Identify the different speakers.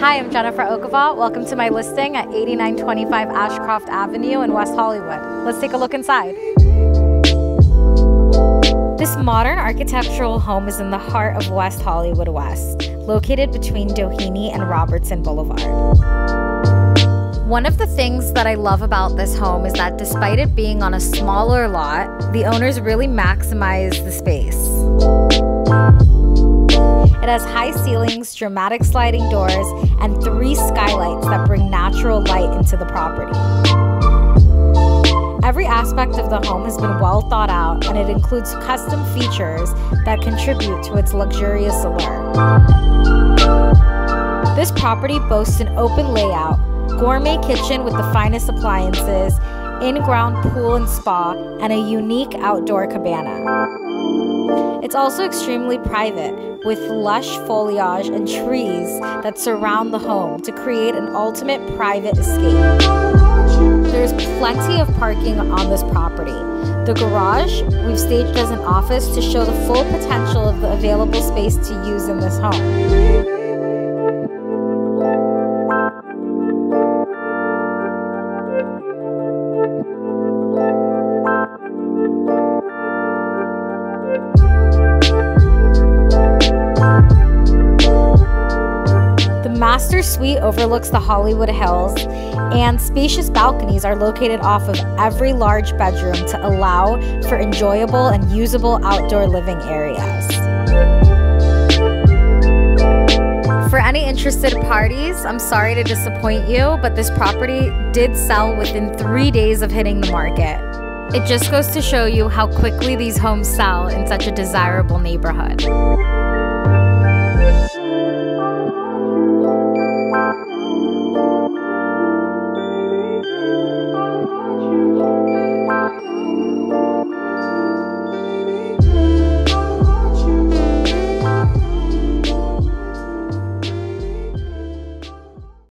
Speaker 1: Hi, I'm Jennifer Okhovat. Welcome to my listing at 8925 Ashcroft Avenue in West Hollywood. Let's take a look inside. This modern architectural home is in the heart of West Hollywood West, located between Doheny and Robertson Boulevard. One of the things that I love about this home is that despite it being on a smaller lot, the owners really maximize the space. It has high ceilings, dramatic sliding doors, and three skylights that bring natural light into the property. Every aspect of the home has been well thought out and it includes custom features that contribute to its luxurious allure. This property boasts an open layout, gourmet kitchen with the finest appliances, in-ground pool and spa, and a unique outdoor cabana. It's also extremely private, with lush foliage and trees that surround the home to create an ultimate private escape. There's plenty of parking on this property. The garage we've staged as an office to show the full potential of the available space to use in this home. Master suite overlooks the Hollywood Hills, and spacious balconies are located off of every large bedroom to allow for enjoyable and usable outdoor living areas. For any interested parties, I'm sorry to disappoint you, but this property did sell within three days of hitting the market. It just goes to show you how quickly these homes sell in such a desirable neighborhood.